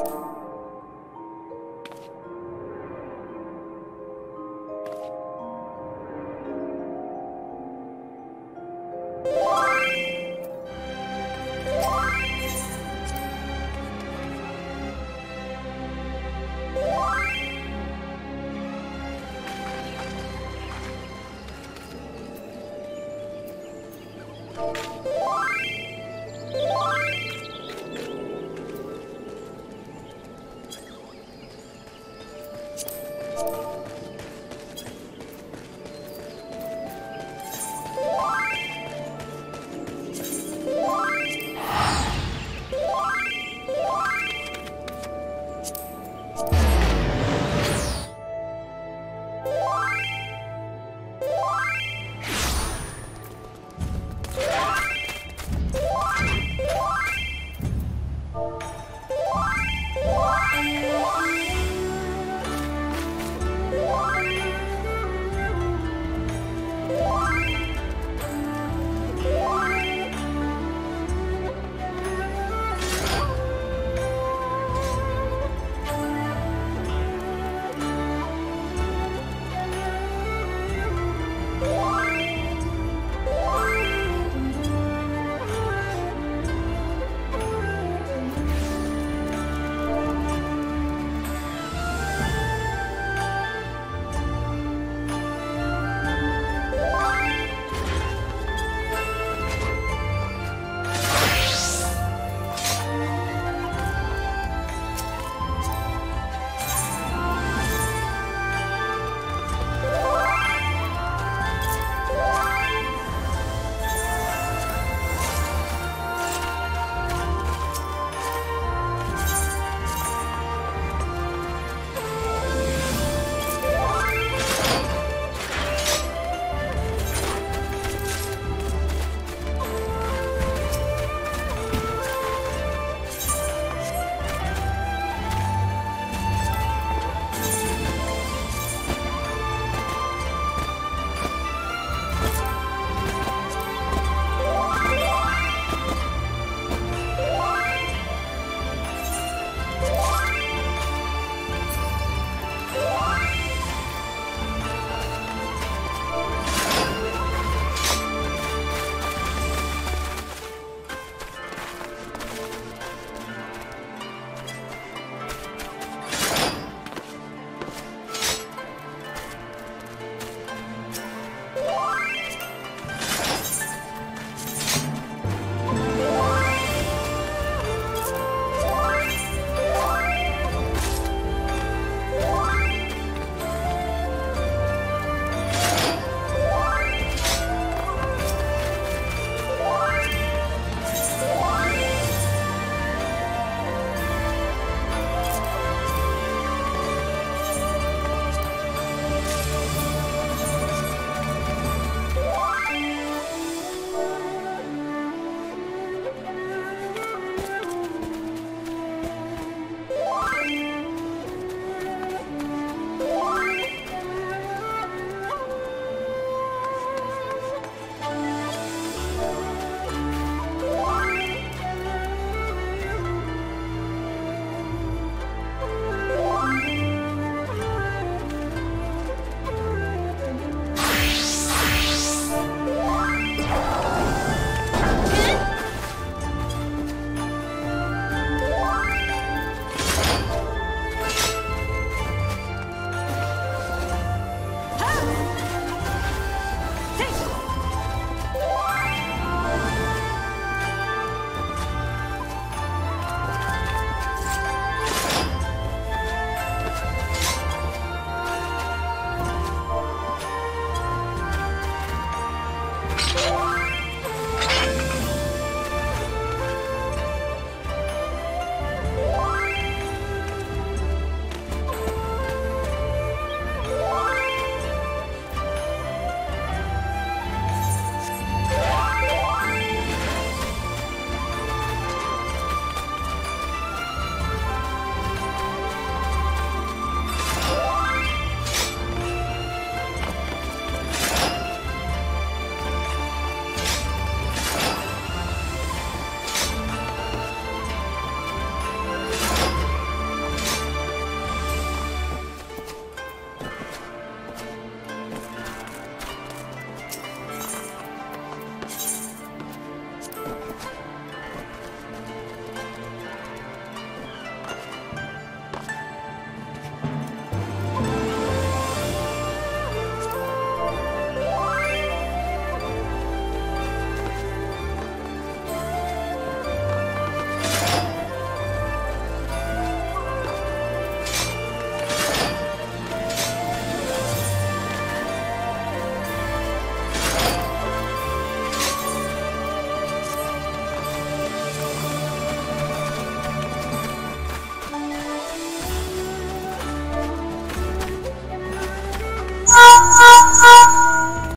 you